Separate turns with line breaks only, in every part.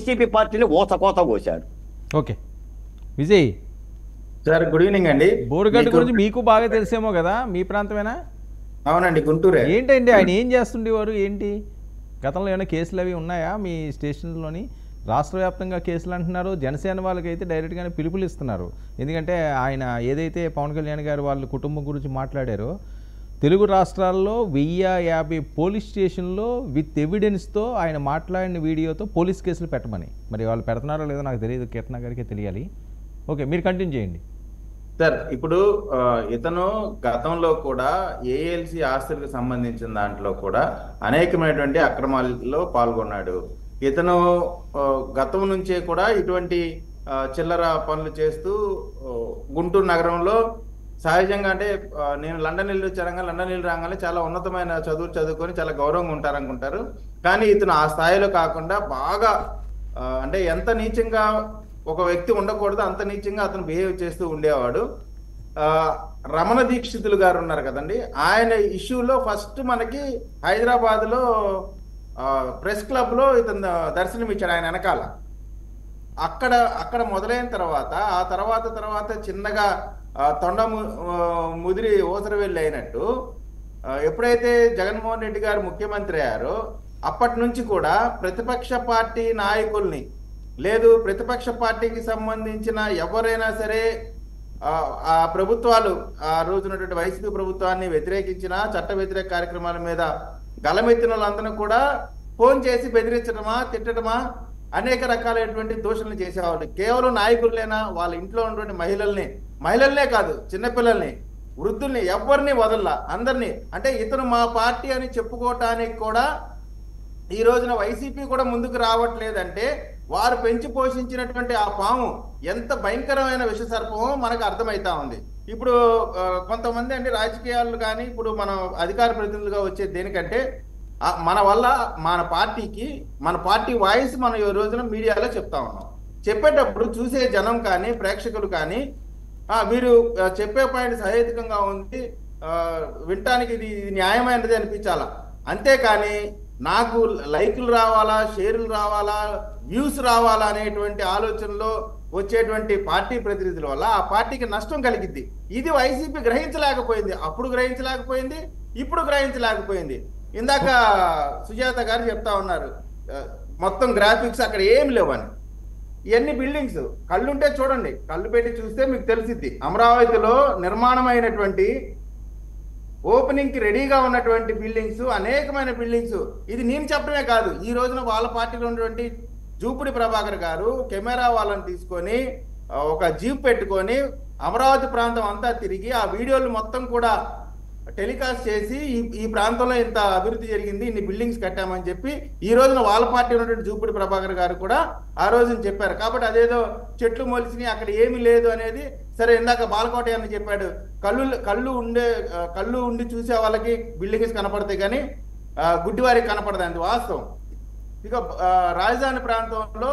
YCP పార్టీని ఓతకోత కోశారు.
Okay. Vijay.
Sir good evening అండి.
బోరుగడ్డ గురించి మీకు బాగా తెలిసేమో కదా మీ ప్రాంతమేనా?
అవునండి గుంటూరే.
ఏంటండి ఆయన ఏం చేస్తుండేవారు ఏంటి? గతంలో ఏమైనా కేసులు అవి ఉన్నాయా మీ స్టేషన్లోని? రాష్ట్ర వ్యాప్తంగా కేసులు అంటున్నారు జనసేన వాళ్ళకైతే డైరెక్ట్గానే పిలుపులు ఇస్తున్నారు ఎందుకంటే ఆయన ఏదైతే పవన్ కళ్యాణ్ గారు వాళ్ళ కుటుంబం గురించి మాట్లాడారో తెలుగు రాష్ట్రాల్లో వెయ్యి యాభై పోలీస్ స్టేషన్లో విత్ ఎవిడెన్స్తో ఆయన మాట్లాడిన వీడియోతో పోలీస్ కేసులు పెట్టమని. మరి వాళ్ళు పెడుతున్నారో లేదో నాకు తెలియదు. కీర్తన గారికి తెలియాలి. ఓకే మీరు కంటిన్యూ చేయండి.
సార్ ఇప్పుడు ఇతను గతంలో కూడా ఏఎల్సి ఆస్తులకు సంబంధించిన దాంట్లో కూడా అనేకమైనటువంటి అక్రమాల్లో పాల్గొన్నాడు. ఇతను గతం నుంచే కూడా ఇటువంటి చిల్లర పనులు చేస్తూ గుంటూరు నగరంలో సహజంగా అంటే నేను లండన్ వెళ్ళి వచ్చారంగా లండన్ వెళ్ళి రాగానే చాలా ఉన్నతమైన చదువులు చదువుకొని చాలా గౌరవంగా ఉంటారనుకుంటారు. కానీ ఇతను ఆ స్థాయిలో కాకుండా బాగా అంటే ఎంత నీచంగా ఒక వ్యక్తి ఉండకూడదు అంత నీచంగా అతను బిహేవ్ చేస్తూ ఉండేవాడు. రమణ దీక్షితులు గారు ఉన్నారు కదండి. ఆయన ఇష్యూలో ఫస్ట్ మనకి హైదరాబాద్లో ప్రెస్ క్లబ్లో ఇతను దర్శనం ఇచ్చాడు ఆయన వెనకాల. అక్కడ అక్కడ మొదలైన తర్వాత ఆ తర్వాత తర్వాత చిన్నగా తొండ ము- ముదిరి ఓసరవెల్లి అయినట్టు ఎప్పుడైతే జగన్మోహన్ రెడ్డి గారు ముఖ్యమంత్రి అయ్యారో అప్పటి నుంచి కూడా ప్రతిపక్ష పార్టీ నాయకుల్ని లేదు ప్రతిపక్ష పార్టీకి సంబంధించిన ఎవరైనా సరే ఆ, ప్రభుత్వాలు ఆ రోజునటువంటి వైసీపీ ప్రభుత్వాన్ని వ్యతిరేకించిన చట్ట వ్యతిరేక కార్యక్రమాల మీద గలమెత్తిన వాళ్ళందరూ కూడా ఫోన్ చేసి బెదిరించడమా తిట్టడమా అనేక రకాలైనటువంటి దూషణలు చేసేవాళ్ళు. కేవలం నాయకులైనా వాళ్ళ ఇంట్లో ఉన్నటువంటి మహిళల్ని మహిళల్నే కాదు చిన్నపిల్లల్ని వృద్ధుల్ని ఎవరిని వదల్లా. అందరినీ అంటే ఇతను మా పార్టీ అని చెప్పుకోవటానికి కూడా ఈ రోజున వైసీపీ కూడా ముందుకు రావట్లేదంటే వారు పెంచి పోషించినటువంటి ఆ పాము ఎంత భయంకరమైన విషసర్పమో మనకు అర్థమవుతా ఉంది. ఇప్పుడు కొంతమంది అండి రాజకీయాలు కానీ ఇప్పుడు మనం అధికార ప్రతినిధులుగా వచ్చేది దేనికంటే మన వల్ల మన పార్టీకి మన పార్టీ వాయిస్ మనం ఈ రోజున మీడియాలో చెప్తా ఉన్నాం. చెప్పేటప్పుడు చూసే జనం కానీ ప్రేక్షకులు కానీ మీరు చెప్పే పాయింట్ సహేతుకంగా ఉంది. వినటానికి ఇది న్యాయమైనది అనిపించాలా? అంతేకాని నాకు లైకులు రావాలా షేర్లు రావాలా వ్యూస్ రావాలా అనేటువంటి ఆలోచనలో వచ్చేటువంటి పార్టీ ప్రతినిధుల వల్ల ఆ పార్టీకి నష్టం కలిగిద్ది. ఇది వైసీపీ గ్రహించలేకపోయింది. అప్పుడు గ్రహించలేకపోయింది ఇప్పుడు గ్రహించలేకపోయింది. ఇందాక సుజాత గారు చెప్తా ఉన్నారు మొత్తం గ్రాఫిక్స్ అక్కడ ఏమి లేవని. ఇవన్నీ బిల్డింగ్స్ కళ్ళుంటే చూడండి. కళ్ళు పెట్టి చూస్తే మీకు తెలిసిద్ది. అమరావతిలో నిర్మాణమైనటువంటి ఓపెనింగ్కి రెడీగా ఉన్నటువంటి బిల్డింగ్స్ అనేకమైన బిల్డింగ్స్ ఇది నేను చెప్పడమే కాదు. ఈ రోజున వాళ్ళ పార్టీలో ఉన్నటువంటి జూపుడి ప్రభాకర్ గారు కెమెరా వాళ్ళని తీసుకొని ఒక జీప్ పెట్టుకొని అమరావతి ప్రాంతం అంతా తిరిగి ఆ వీడియోలు మొత్తం కూడా టెలికాస్ట్ చేసి ఈ ఈ ప్రాంతంలో ఇంత అభివృద్ధి జరిగింది ఇన్ని బిల్డింగ్స్ కట్టామని చెప్పి ఈ రోజున వాళ్ళ పార్టీ ఉన్నటువంటి జూపుడి ప్రభాకర్ గారు కూడా ఆ రోజున చెప్పారు. కాబట్టి అదేదో చెట్లు మొలిసినాయి అక్కడ ఏమీ లేదు అనేది సరే ఇందాక బాలకోట అని చెప్పాడు. కళ్ళు కళ్ళు ఉండే కళ్ళు ఉండి చూసే వాళ్ళకి బిల్డింగ్స్ కనపడతాయి కానీ గుడ్డివారికి కనపడదు అది వాస్తవం. ఇక రాజధాని ప్రాంతంలో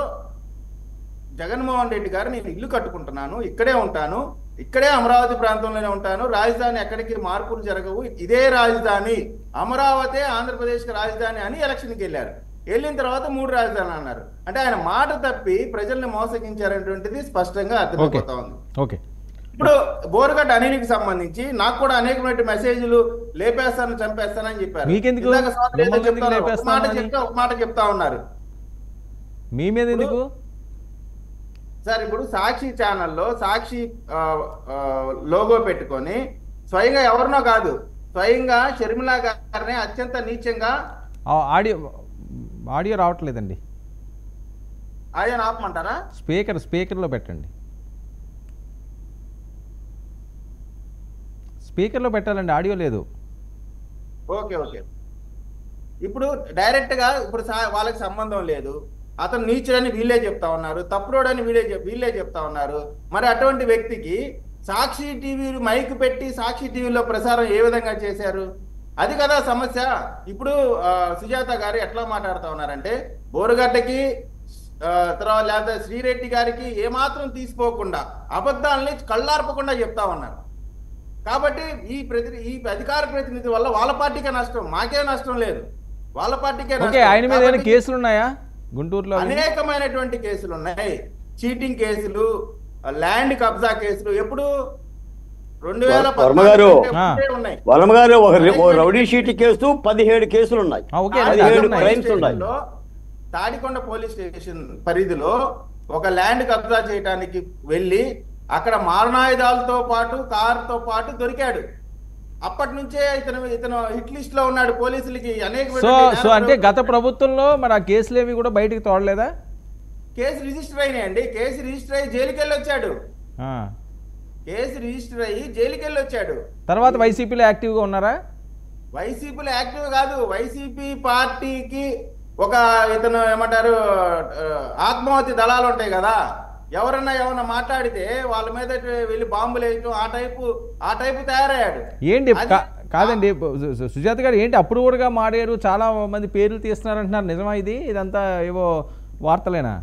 జగన్మోహన్ రెడ్డి గారు నేను ఇల్లు కట్టుకుంటున్నాను ఇక్కడే ఉంటాను ఇక్కడే అమరావతి ప్రాంతంలోనే ఉంటాను. రాజధాని ఎక్కడికి మార్పులు జరగవు. ఇదే రాజధాని. అమరావతి ఆంధ్రప్రదేశ్కి రాజధాని అని ఎలక్షన్కి వెళ్ళారు. వెళ్ళిన తర్వాత మూడు రాజధానులు అన్నారు. అంటే ఆయన మాట తప్పి ప్రజల్ని మోసగించారనేటువంటిది స్పష్టంగా అర్థమైపోతా ఉంది.
ఓకే.
ఇప్పుడు బోరగడ్డ అనిల్కి సంబంధించి నాకు కూడా అనేకమైన మెసేజ్లు లేపేస్తాను చంపేస్తానని చెప్పారు. మాట? చెప్తే ఒక మాట చెప్తా ఉన్నారు.
మీ మీద ఎందుకు?
సార్ ఇప్పుడు సాక్షి ఛానల్లో సాక్షి లోగో పెట్టుకొని స్వయంగా ఎవరినో కాదు స్వయంగా షర్మిల గారిని అత్యంత నీచంగా
ఆడియో ఆడియో రావట్లేదండి.
ఆయన ఆపమంటారా?
స్పీకర్ స్పీకర్లో పెట్టండి. స్పీకర్లో పెట్టాలండి ఆడియో లేదు.
Okay okay. ఇప్పుడు డైరెక్ట్గా ఇప్పుడు వాళ్ళకి సంబంధం లేదు. అతను నీచుడని వీళ్ళే చెప్తా ఉన్నారు తప్పుడోడని వీళ్ళే వీళ్ళే చెప్తా ఉన్నారు. మరి అటువంటి వ్యక్తికి సాక్షి టీవీ మైక్ పెట్టి సాక్షి టీవీలో ప్రసారం ఏ విధంగా చేశారు? అది కదా సమస్య. ఇప్పుడు సుజాత గారు ఎట్లా మాట్లాడుతా ఉన్నారంటే బోరుగడ్డకి తర్వాత లేకపోతే శ్రీరెడ్డి గారికి ఏమాత్రం తీసిపోకుండా అబద్ధాలని కళ్ళార్పకుండా చెప్తా ఉన్నారు. కాబట్టి ఈ ప్రతి ఈ అధికార ప్రతినిధి వల్ల వాళ్ళ పార్టీకే నష్టం మాకే నష్టం లేదు. వాళ్ళ పార్టీకే.
ఆయన మీద కేసులు ఉన్నాయా గుంటూరులో
అనేకమైనటువంటి కేసులు ఉన్నాయి చీటింగ్ కేసులు ల్యాండ్ కబ్జా కేసులు ఎప్పుడు రెండు వేల
గారు. గారు ఒక రౌడీ షీట్ కేసు పదిహేడు కేసులు ఉన్నాయి. క్రైమ్స్
తాడికొండ పోలీస్ స్టేషన్ పరిధిలో ఒక ల్యాండ్ కబ్జా చేయడానికి వెళ్ళి అక్కడ మారణాయుధాలతో పాటు కారుతో పాటు దొరికాడు అప్పటి నుంచే ఇతను ఇతను హిట్ లిస్ట్లో ఉన్నాడు పోలీసులకి అనేక
సో సో అంటే గత ప్రభుత్వంలో మరి ఆ కేసులు ఏవి కూడా బయటికి తోడలేదా?
కేసు రిజిస్టర్ అయినాయండి. కేసు రిజిస్టర్ అయ్యి జైలుకి వెళ్ళి వచ్చాడు. కేసు రిజిస్టర్ అయ్యి జైలుకి వెళ్ళి వచ్చాడు
తర్వాత వైసీపీలో యాక్టివ్గా ఉన్నారా?
వైసీపీలో యాక్టివ్ కాదు. వైసీపీ పార్టీకి ఒక ఇతను ఏమంటారు ఆ, ఆత్మాహుతి దళాలు ఉంటాయి కదా. ఎవరన్నా ఏమన్నా మాట్లాడితే వాళ్ళ మీద వెళ్ళి బాంబులు వేయటం ఆ టైపు ఆ టైపు తయారయ్యాడు.
ఏంటి కాదండి సుజాత గారు ఏంటి అప్రూవర్గా మారారు చాలా మంది పేర్లు తీస్తున్నారంటున్నారు నిజమా ఇది? ఇదంతా ఏవో వార్తలేనా?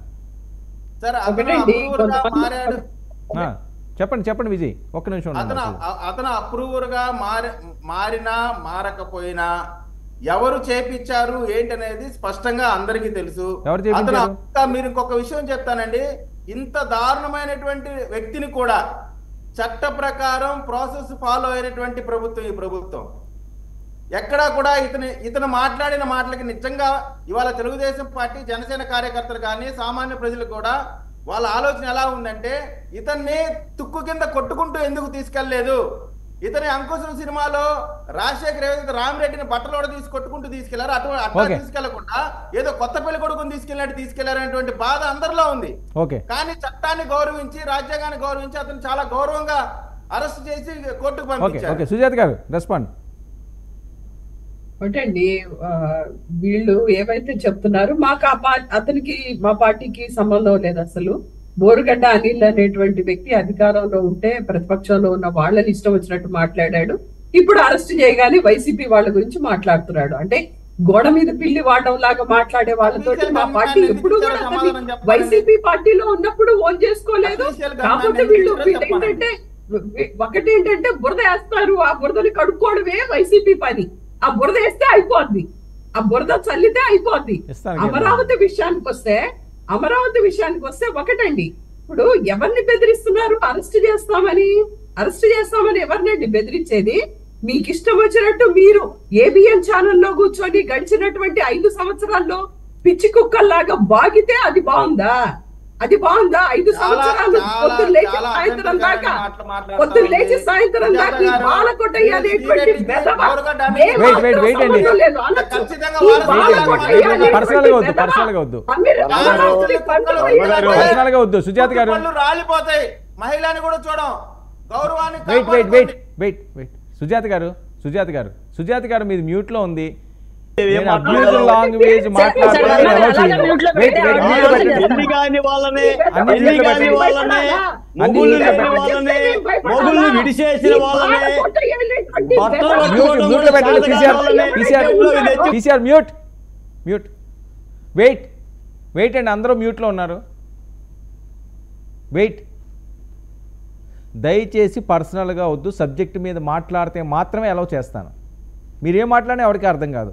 సరే మారాడు.
ఆ, చెప్పండి చెప్పండి విజయ్ ఒక్క నిమిషం
అతను అతను అప్రూవర్గా మారి మారినా మారకపోయినా ఎవరు చేపించారు ఏంటనేది స్పష్టంగా అందరికీ తెలుసు? అతను మీరు ఇంకొక విషయం చెప్తానండి. ఇంత దారుణమైనటువంటి వ్యక్తిని కూడా చట్ట ప్రకారం ప్రాసెస్ ఫాలో అయినటువంటి ప్రభుత్వం ఈ ప్రభుత్వం. ఎక్కడా కూడా ఇతని ఇతను మాట్లాడిన మాటలకి నిజంగా ఇవాళ తెలుగుదేశం పార్టీ జనసేన కార్యకర్తలు కానీ సామాన్య ప్రజలు కూడా వాళ్ళ ఆలోచన ఎలా ఉందంటే ఇతన్ని తుక్కు కింద కొట్టుకుంటూ ఎందుకు తీసుకెళ్ళేదు? ఇతని అంకుశం సినిమాలో రాజశేఖర్ ఏదైతే రామిరెడ్డిని బట్టలోడ తీసి కొట్టుకుంటూ తీసుకెళ్ళారు అటు అట్లా. తీసుకెళ్ళకుండా ఏదో కొత్త పెళ్ళి కొడుకుని తీసుకెళ్ళినట్టు తీసుకెళ్ళారనేటువంటి బాధ అందరిలో ఉంది.
ఓకే.
కానీ చట్టాన్ని గౌరవించి రాజ్యాంగాన్ని గౌరవించి అతను చాలా గౌరవంగా అరెస్ట్ చేసి కోర్టుకు పంపించారు.
ఓకే. సుజాత గారు రెస్పాండ్
ఆ, వీళ్ళు ఏవైతే చెప్తున్నారు మాకు ఆ పా- అతనికి మా పార్టీకి సంబంధం లేదు అసలు. బోరుగడ్డ అనిల్ అనేటువంటి వ్యక్తి అధికారంలో ఉంటే ప్రతిపక్షంలో ఉన్న వాళ్ళని ఇష్టం వచ్చినట్టు మాట్లాడాడు. ఇప్పుడు అరెస్ట్ చేయగానే వైసీపీ వాళ్ళ గురించి మాట్లాడుతున్నాడు. అంటే గోడ మీద పిల్లి వాడడం లాగా మాట్లాడే వాళ్ళతోటి మా పార్టీ ఎప్పుడు వైసీపీ పార్టీలో ఉన్నప్పుడు ఓన్ చేసుకోలేదు. కాకపోతే వీళ్ళు వీళ్ళు ఏంటంటే ఒకటి ఏంటంటే బురద వేస్తారు. ఆ బురదని కడుక్కోవడమే వైసీపీ పని. ఆ బురద వేస్తే అయిపోద్ది. ఆ బురద చల్లితే అయిపోద్ది. అమరావతి విషయానికి వస్తే అమరావతి విషయానికి వస్తే ఒకటండి. ఇప్పుడు ఎవరిని బెదిరిస్తున్నారు? అరెస్ట్ చేస్తామని. అరెస్ట్ చేస్తామని ఎవరినండి బెదిరించేది? మీకు ఇష్టం వచ్చినట్టు మీరు ఏబిఎన్ ఛానల్లో కూర్చొని గడిచినటువంటి ఐదు సంవత్సరాల్లో పిచ్చి కుక్కల్లాగా బాగితే అది బాగుందా? అది బాగుందా? ఐదు సంవత్సరాలు పొద్దున్న లేచి సాయంత్రం దాకా పొద్దున్న. లేచి సాయంత్రం దాకా
మీరు
పర్సనల్గా వద్దు,
బెదవ
పర్సనల్గా వద్దు. పర్సనల్గా సుజాత గారు.
పళ్ళు రాలిపోతాయి. మహిళని కూడా చూడం. గౌరవాన్ని
wait wait wait. Wait wait Sujatha గారు సుజాత గారు. సుజాత గారు మీది మ్యూట్లో ఉంది. లాంగ్వేజ్
మొగుళ్ళు విడిచేసిన వాళ్ళనే
mute mute PCR wait. Wait అండి. అందరూ మ్యూట్లో ఉన్నారు. వెయిట్. దయచేసి పర్సనల్గా వద్దు. సబ్జెక్ట్ మీద మాట్లాడితే మాత్రమే అలౌ చేస్తాను. మీరేం మాట్లాడినా ఎవరికి అర్థం కాదు.